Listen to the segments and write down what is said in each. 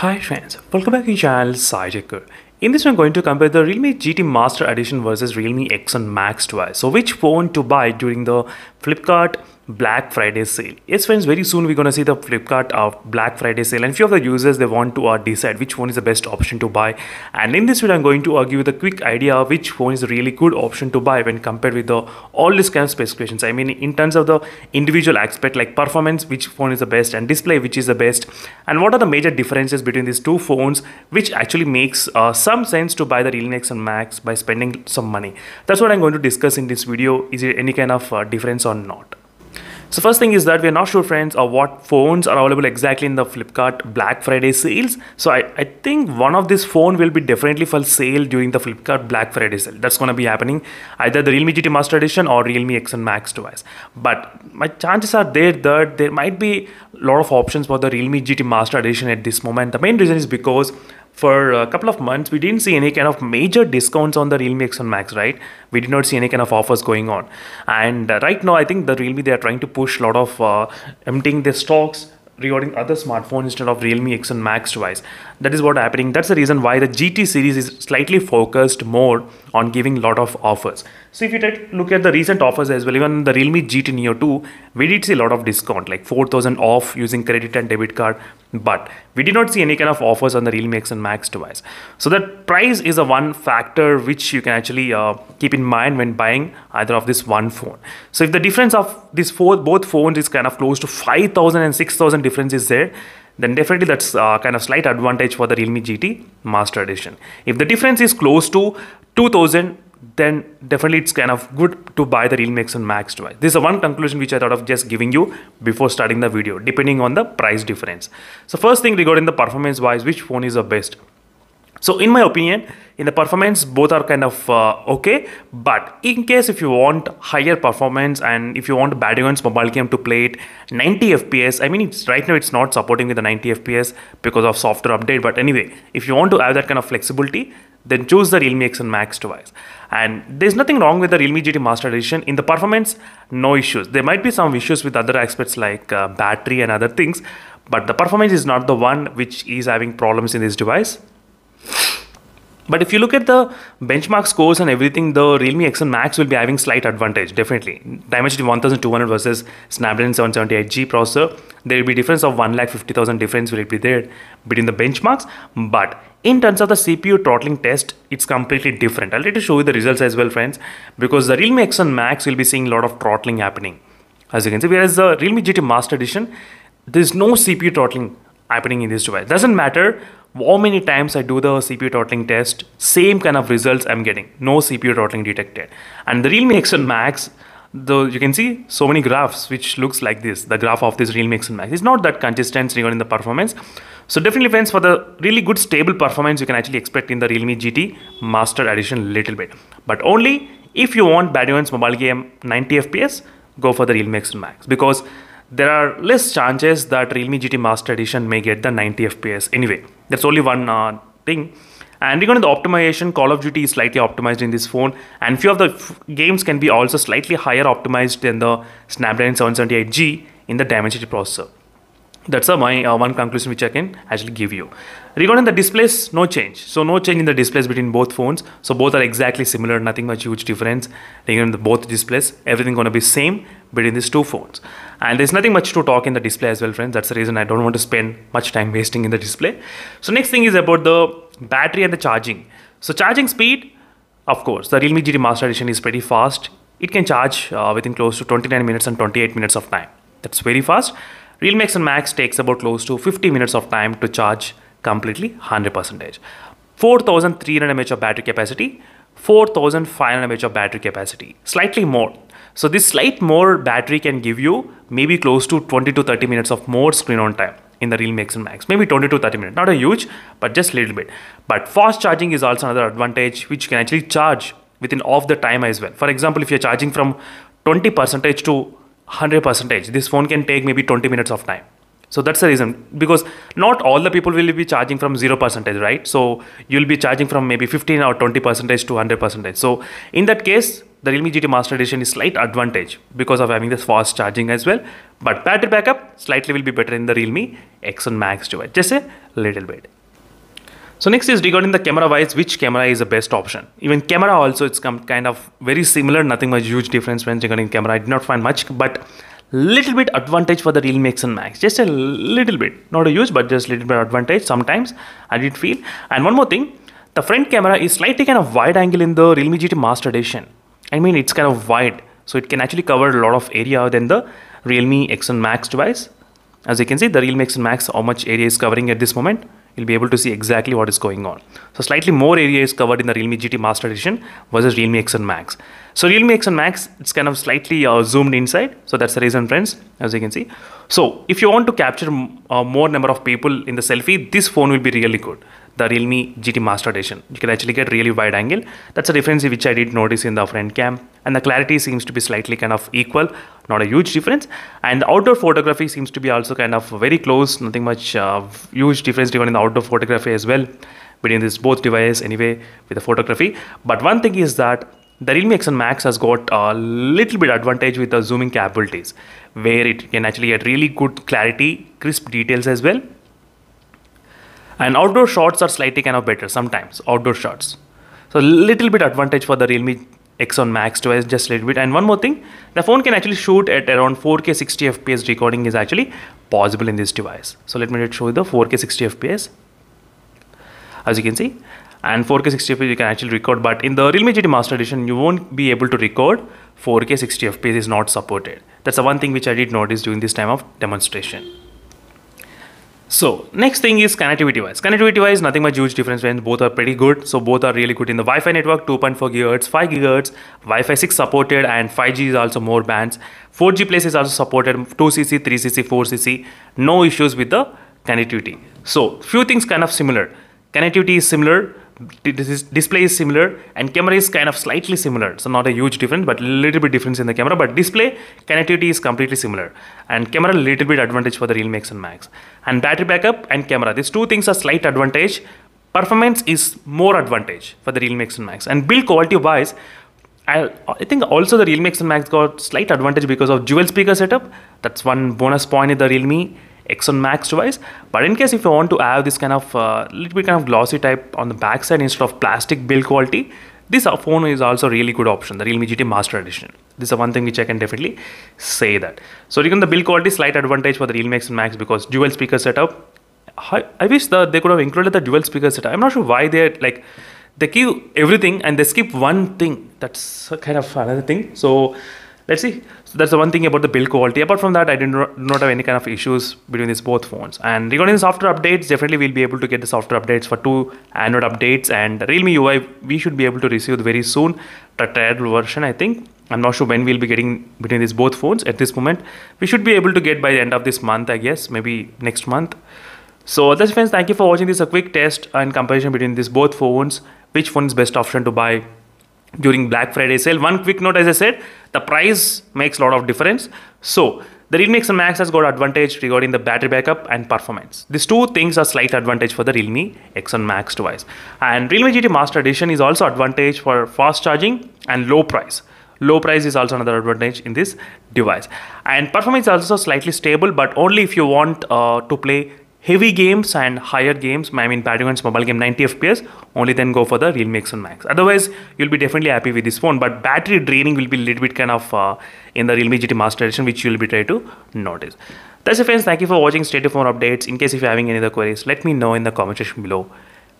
Hi friends, welcome back to your channel Sai Tech. In this one, I'm going to compare the Realme GT Master Edition versus Realme X7 Max device. So which phone to buy during the Flipkart Black Friday sale. Yes friends, very soon we're going to see the Flipkart uh, Black Friday sale and few of the users they want to uh, decide which phone is the best option to buy. And in this video, I'm going to uh, give you the quick idea of which phone is a really good option to buy when compared with the all these kind of specifications. I mean in terms of the individual aspect like performance, which phone is the best and display, which is the best and what are the major differences between these two phones which actually makes uh, some sense to buy the Realme X7 Max by spending some money. That's what I'm going to discuss in this video. Is there any kind of uh, difference or not? So first thing is that we're not sure friends of what phones are available exactly in the Flipkart Black Friday sales. So I, I think one of this phone will be definitely for sale during the Flipkart Black Friday sale. That's going to be happening either the Realme GT Master Edition or Realme X7 Max device. But my chances are there that there might be a lot of options for the Realme GT Master Edition at this moment. The main reason is because for a couple of months, we didn't see any kind of major discounts on the Realme X7 Max, right? We did not see any kind of offers going on. And uh, right now, I think the Realme, they are trying to push a lot of uh, emptying their stocks regarding other smartphones instead of Realme X7 Max device. That is what happening. That's the reason why the GT series is slightly focused more on giving lot of offers. So if you take look at the recent offers as well, even the Realme GT Neo 2, we did see a lot of discount, like 4000 off using credit and debit card, but we did not see any kind of offers on the Realme X7 Max device. So that price is a one factor which you can actually uh, keep in mind when buying either of this one phone. So if the difference of these four both phones is kind of close to 5000 and 6000 difference is there, then definitely that's kind of slight advantage for the Realme GT Master Edition. If the difference is close to 2000 then definitely it's kind of good to buy the Realme X7 Max device. This is one conclusion which I thought of just giving you before starting the video, depending on the price difference. So first thing regarding the performance wise, which phone is the best? So in my opinion, in the performance, both are kind of uh, okay. But in case if you want higher performance and if you want Battlegrounds mobile game to play it 90 FPS, I mean, it's right now it's not supporting with the 90 FPS because of software update. But anyway, if you want to have that kind of flexibility, then choose the Realme X7 Max device. And there's nothing wrong with the Realme GT Master Edition. In the performance, no issues. There might be some issues with other aspects like uh, battery and other things, but the performance is not the one which is having problems in this device. But if you look at the benchmark scores and everything, the Realme X7 Max will be having slight advantage, definitely. Dimensity 1200 versus Snapdragon 778G processor, there will be difference of 1,50,000 difference will be there between the benchmarks. But in terms of the CPU throttling test, it's completely different. I'll try to show you the results as well, friends, because the Realme X7 Max will be seeing a lot of throttling happening. As you can see, whereas the Realme GT Master Edition, there's no CPU throttling happening in this device. Doesn't matter how many times I do the CPU throttling test, same kind of results I'm getting. No CPU throttling detected. And the Realme X7 Max, though you can see so many graphs which looks like this, the graph of this Realme X7 Max. It's not that consistent regarding the performance. So definitely friends, for the really good stable performance, you can actually expect in the Realme GT Master Edition little bit. But only if you want Battlegrounds mobile game 90 FPS, go for the Realme X7 Max. Because there are less chances that Realme GT Master Edition may get the 90 FPS anyway. That's only one uh, thing. And regarding the optimization, Call of Duty is slightly optimized in this phone, and few of the games can be also slightly higher optimized than the Snapdragon 778G in the Dimensity processor. That's uh, my uh, one conclusion which I can actually give you. Regarding the displays, no change. So no change in the displays between both phones. So both are exactly similar, nothing much huge difference. Regarding the both displays, everything gonna be same between these two phones. And there's nothing much to talk in the display as well, friends. That's the reason I don't want to spend much time wasting in the display. So next thing is about the battery and the charging. So charging speed, of course, the Realme GT Master Edition is pretty fast. It can charge uh, within close to 29 minutes and 28 minutes of time. That's very fast. Realme X7 Max takes about close to 50 minutes of time to charge completely 100%. 4300 mAh of battery capacity, 4500 mAh of battery capacity, slightly more. So this slight more battery can give you maybe close to 20 to 30 minutes of more screen on time in the real Max and Max. Maybe 20 to 30 minutes, not a huge, but just little bit. But fast charging is also another advantage which you can actually charge within off the time as well. For example, if you're charging from 20 percentage to 100 percentage, this phone can take maybe 20 minutes of time. So that's the reason because not all the people will be charging from zero percentage, right? So you'll be charging from maybe 15 or 20 percentage to 100 percentage. So in that case, the Realme GT Master Edition is slight advantage because of having this fast charging as well. But battery backup slightly will be better in the Realme X7 Max device, just a little bit. So next is regarding the camera wise, which camera is the best option? Even camera also, it's come kind of very similar, nothing much huge difference when regarding camera. I did not find much, but little bit advantage for the Realme X7 Max, just a little bit, not a huge, but just little bit advantage. Sometimes I did feel. And one more thing, the front camera is slightly kind of wide angle in the Realme GT Master Edition. I mean, it's kind of wide, so it can actually cover a lot of area than the Realme X7 Max device. As you can see, the Realme X7 Max, how much area is covering at this moment you'll be able to see exactly what is going on. So slightly more area is covered in the Realme GT Master Edition versus Realme X7 Max. So Realme X7 Max, it's kind of slightly uh, zoomed inside. So that's the reason friends, as you can see. So if you want to capture uh, more number of people in the selfie, this phone will be really good the Realme GT Master Edition. You can actually get really wide angle. That's a difference which I did notice in the front cam. And the clarity seems to be slightly kind of equal, not a huge difference. And the outdoor photography seems to be also kind of very close, nothing much uh, huge difference even in the outdoor photography as well between these both devices anyway with the photography. But one thing is that the Realme X7 Max has got a little bit advantage with the zooming capabilities where it can actually get really good clarity, crisp details as well and outdoor shots are slightly kind of better sometimes, outdoor shots. So little bit advantage for the Realme X7 Max device, just a little bit. And one more thing, the phone can actually shoot at around 4K 60 FPS recording is actually possible in this device. So let me just show you the 4K 60 FPS. As you can see, and 4K 60 FPS you can actually record, but in the Realme GT Master Edition, you won't be able to record 4K 60 FPS is not supported. That's the one thing which I did notice during this time of demonstration. So next thing is connectivity wise. Connectivity wise, nothing much huge difference when both are pretty good. So both are really good in the Wi-Fi network, 2.4 GHz, 5 GHz, Wi-Fi 6 supported and 5G is also more bands. 4G Plus is also supported, 2cc, 3cc, 4cc. No issues with the connectivity. So few things kind of similar. Connectivity is similar, display is similar and camera is kind of slightly similar. So not a huge difference but little bit difference in the camera but display connectivity is completely similar. And camera little bit advantage for the Realme X7 Max. And battery backup and camera these two things are slight advantage. Performance is more advantage for the Realme X7 Max. And build quality wise I, I think also the Realme X7 Max got slight advantage because of dual speaker setup. That's one bonus point in the Realme X7 Max device. But in case if you want to have this kind of uh, little bit kind of glossy type on the back side instead of plastic build quality, this phone is also a really good option, the Realme GT Master Edition. This is one thing which I can definitely say that. So again, the build quality slight advantage for the Realme X7 Max because dual speaker setup. I, I wish that they could have included the dual speaker setup. I'm not sure why they're like they give everything and they skip one thing. That's kind of another thing. So let's see. So that's the one thing about the build quality. Apart from that i did not, not have any kind of issues between these both phones. And regarding the software updates definitely we'll be able to get the software updates for two android updates. And realme ui we should be able to receive very soon the trial version i think. I'm not sure when we'll be getting between these both phones at this moment. We should be able to get by the end of this month i guess maybe next month. So that's friends. Thank you for watching this a quick test and comparison between these both phones. Which phone is best option to buy during Black Friday sale. One quick note, as I said, the price makes a lot of difference. So the Realme X7 Max has got advantage regarding the battery backup and performance. These two things are slight advantage for the Realme X7 Max device. And Realme GT Master Edition is also advantage for fast charging and low price. Low price is also another advantage in this device. And performance is also slightly stable, but only if you want uh, to play heavy games and higher games, I mean Battlegrounds mobile game 90 FPS, only then go for the Realme X7 Max. Otherwise, you'll be definitely happy with this phone, but battery draining will be a little bit kind of uh, in the Realme GT Master Edition, which you'll be trying to notice. That's it friends, thank you for watching Stay tuned for updates. In case if you're having any other queries, let me know in the comment section below.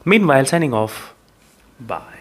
Meanwhile, signing off. Bye.